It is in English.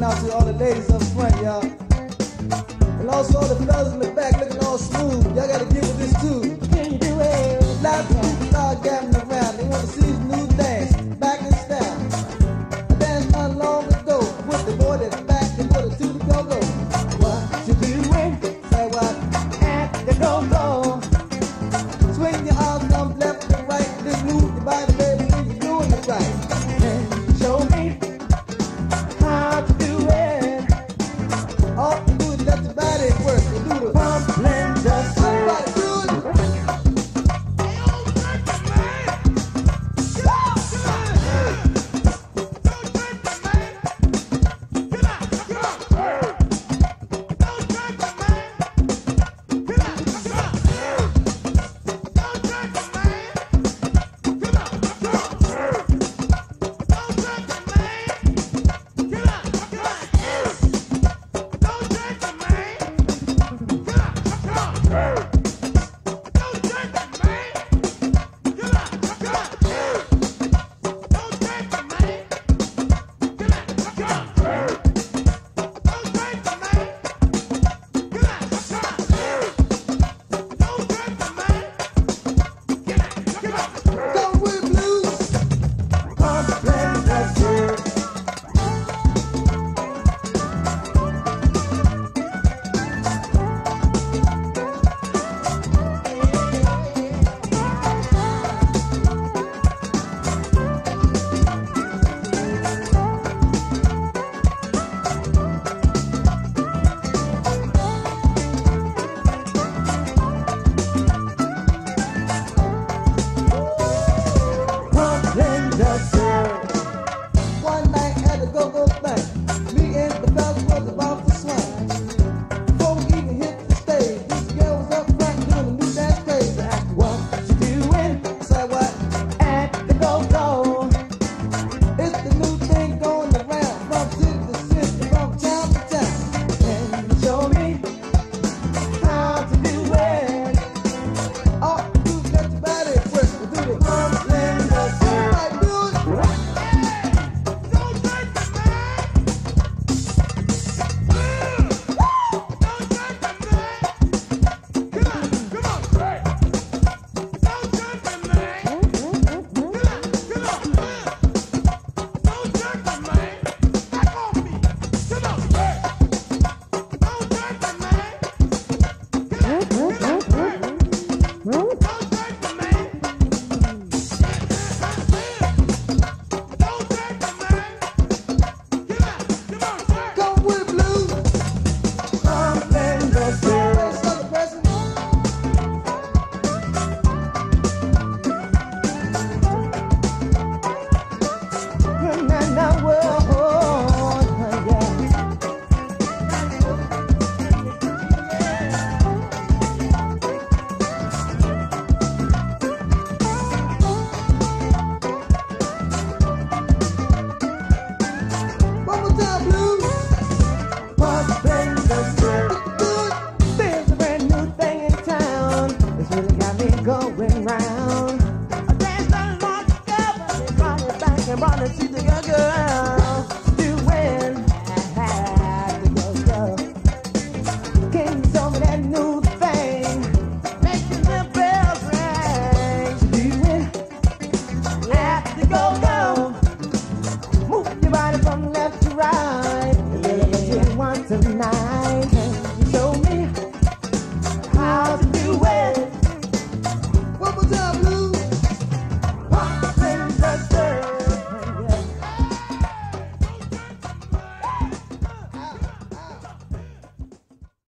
going out to all the ladies power.